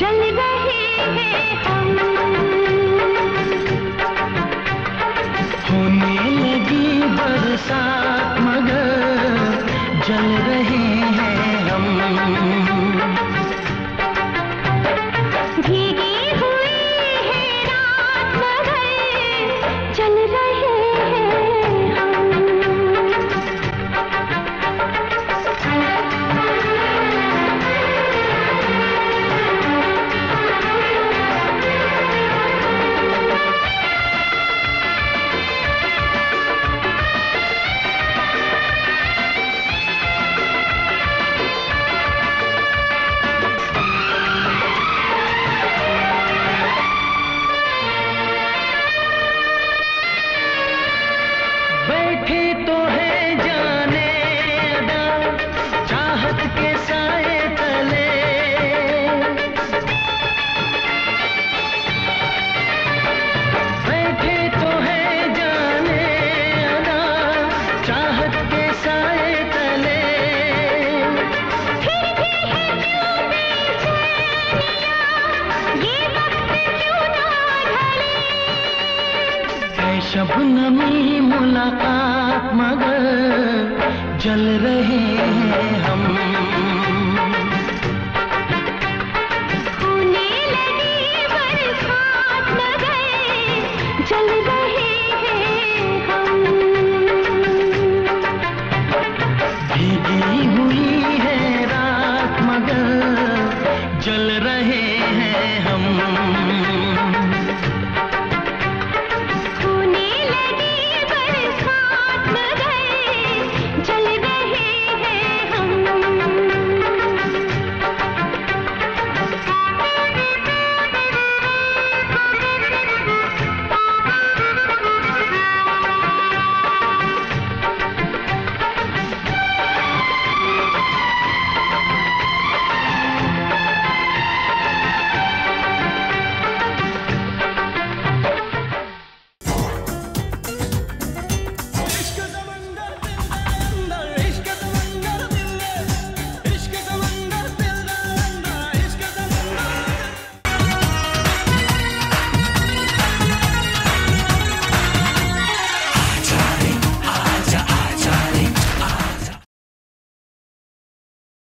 मगर शबनमी मुलाकात मगर जल रहे हैं हम।